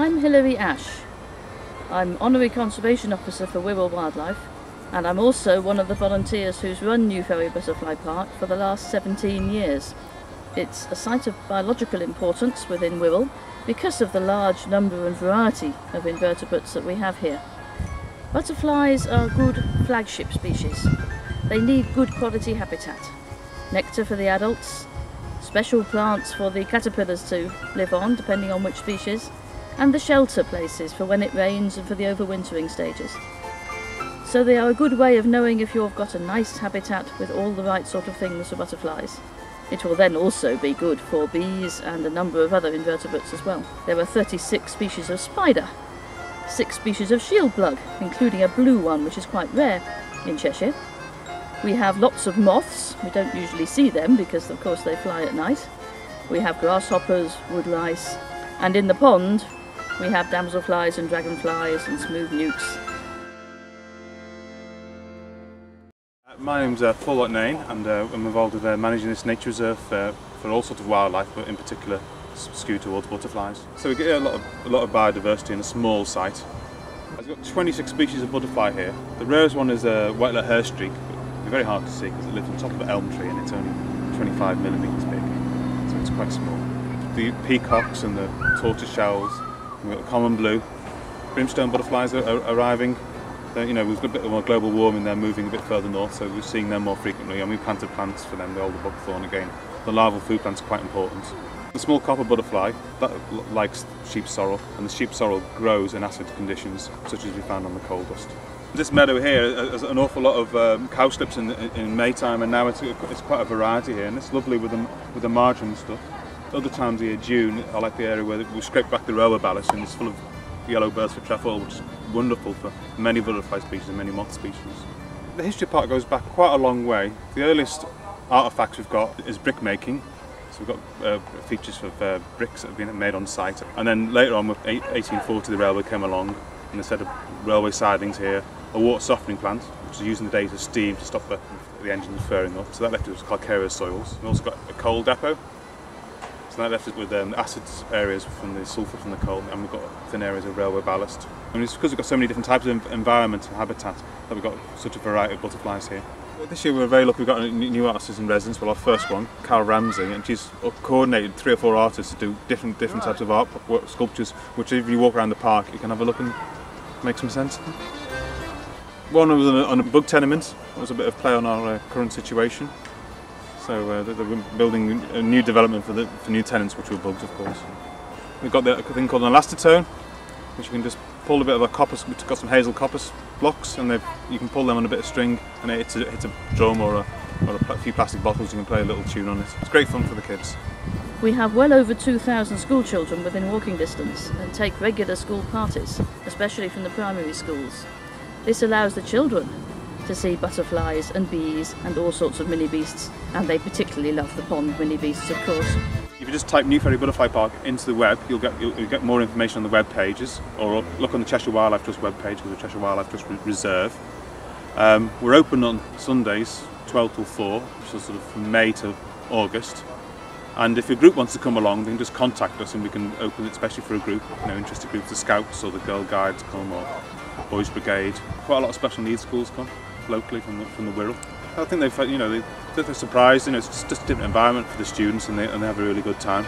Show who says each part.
Speaker 1: I'm Hilary Ash. I'm Honorary Conservation Officer for Wirral Wildlife and I'm also one of the volunteers who's run New Ferry Butterfly Park for the last 17 years. It's a site of biological importance within Wirral because of the large number and variety of invertebrates that we have here. Butterflies are good flagship species. They need good quality habitat. Nectar for the adults, special plants for the caterpillars to live on depending on which species, and the shelter places for when it rains and for the overwintering stages. So they are a good way of knowing if you've got a nice habitat with all the right sort of things for butterflies. It will then also be good for bees and a number of other invertebrates as well. There are 36 species of spider, six species of shield bug, including a blue one which is quite rare in Cheshire. We have lots of moths, we don't usually see them because of course they fly at night. We have grasshoppers, woodlice, and in the pond we have damselflies and dragonflies and smooth newts
Speaker 2: My name's uh, Paul Loughnane and uh, I'm involved with uh, managing this nature reserve uh, for all sorts of wildlife but in particular skewed towards butterflies. So we get a lot of, a lot of biodiversity in a small site. I've got 26 species of butterfly here. The rarest one is a white hairstreak. It's very hard to see because it lives on top of an elm tree and it's only 25 millimetres big, so it's quite small. The peacocks and the tortoise shells, we've got common blue. Brimstone butterflies are, are arriving you know, we've got a bit more global warming, they're moving a bit further north, so we're seeing them more frequently, and we planted plants for them, the alder buckthorn again. The larval food plants are quite important. The small copper butterfly that likes sheep sorrel, and the sheep sorrel grows in acid conditions, such as we found on the coal dust. This meadow here has an awful lot of um, cowslips in, in Maytime, and now it's, it's quite a variety here, and it's lovely with the, with the margin stuff. Other times of year, June, I like the area where we scrape back the railway ballast and it's full of yellow bird's-foot trefoil, which is wonderful for many butterfly species and many moth species. The history part goes back quite a long way. The earliest artefacts we've got is brick making. So we've got uh, features of uh, bricks that have been made on site. And then later on, with 1840, the railway came along and they set up railway sidings here, a water softening plant, which is using the days of steam to stop the, the engines furring up. So that left us calcareous soils. We've also got a coal depot, so that left us with um, acid areas from the sulphur from the coal, and we've got thin areas of railway ballast. And it's because we've got so many different types of environment and habitat that we've got such a variety of butterflies here. This year we're very lucky we've got a new artist in residence, well our first one, Carol Ramsey, and she's coordinated three or four artists to do different different types of art sculptures, which if you walk around the park you can have a look and make some sense. One was on a, on a bug tenement, that was a bit of play on our uh, current situation. So uh, they're building a new development for, the, for new tenants, which were bugs, of course. We've got the thing called an elastotone, which you can just pull a bit of a copper, we've got some hazel coppice blocks, and you can pull them on a bit of string, and it hits a, hits a drum or, a, or a few plastic bottles, you can play a little tune on it. It's great fun for the kids.
Speaker 1: We have well over 2,000 school children within walking distance and take regular school parties, especially from the primary schools. This allows the children to see butterflies and bees and all sorts of mini beasts, and they particularly love the pond mini beasts, of course.
Speaker 2: If you just type New Ferry Butterfly Park into the web, you'll get you'll, get more information on the web pages, or look on the Cheshire Wildlife Trust web page, because the Cheshire Wildlife Trust Reserve. Um, we're open on Sundays, 12 till 4, so sort of from May to August. And if your group wants to come along, then just contact us and we can open it especially for a group, you know, interested groups, the Scouts or the Girl Guides come or Boys Brigade. Quite a lot of special needs schools come locally from the, from the Wirral. I think they've, you know, they, they're surprised, you know, it's just a different environment for the students and they, and they have a really good time.